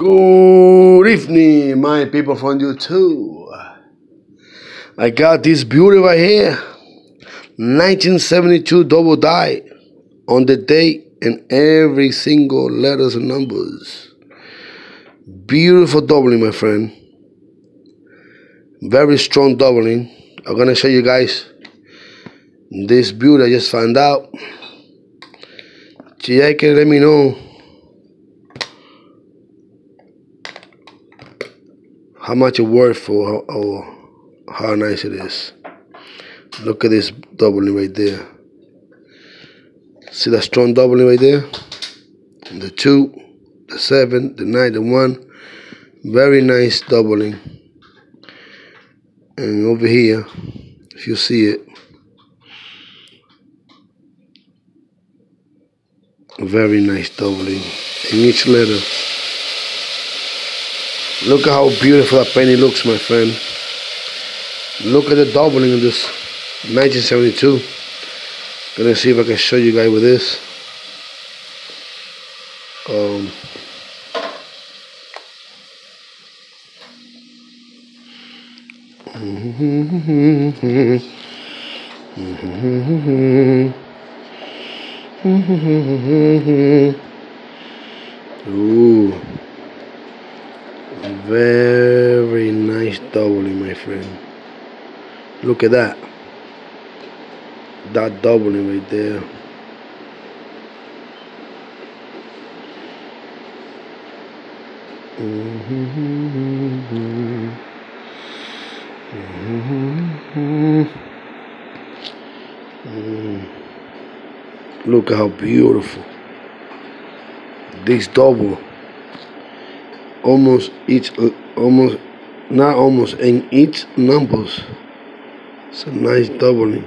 Good evening, my people from YouTube. I got this beauty right here. 1972 double die on the date and every single letters and numbers. Beautiful doubling, my friend. Very strong doubling. I'm gonna show you guys this beauty I just found out. Hay que let me know how much it worth for or how nice it is. Look at this doubling right there. See that strong doubling right there? The two, the seven, the nine, the one. Very nice doubling. And over here, if you see it, very nice doubling in each letter. Look at how beautiful that penny looks, my friend. Look at the doubling of this 1972. Gonna see if I can show you guys with this. Um, Ooh. Very nice doubling, my friend. Look at that. That doubling right there. Look how beautiful. This double. Almost each, almost, not almost, in each numbers. It's a nice doubling.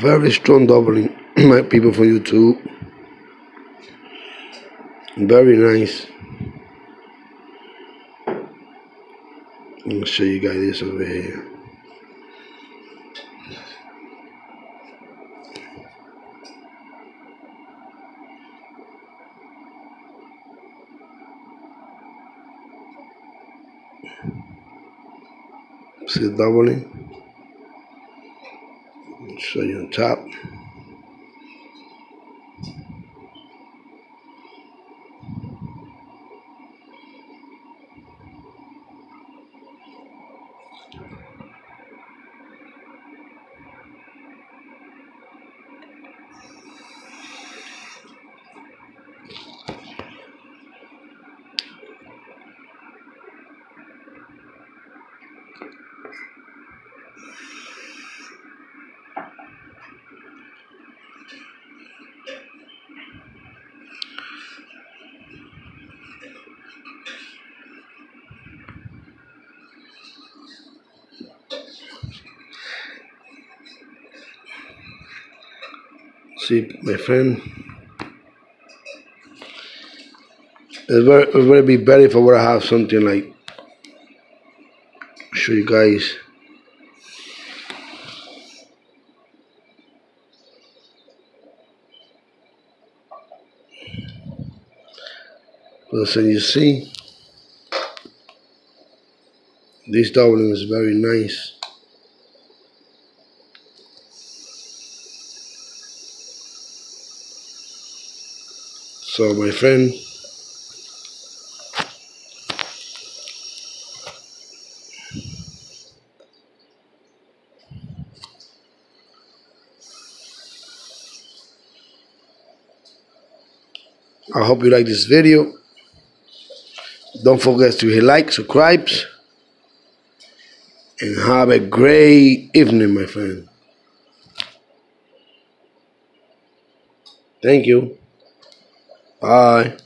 Very strong doubling, my people from YouTube. Very nice. I'm gonna show you guys this over here. See doubling? Show you on top. See, my friend, it would, it would be better if I would have something like, show you guys. Listen, you see, this doubling is very nice. So my friend, I hope you like this video. Don't forget to hit like, subscribe, and have a great evening, my friend. Thank you. Bye.